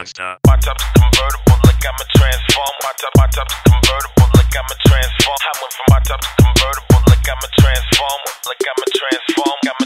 monster. My top's convertible, like I'm a transform. My top, my top's convertible, like I'm a transform. I went from my top to convertible, like I'm a transform. Like I'm a transform.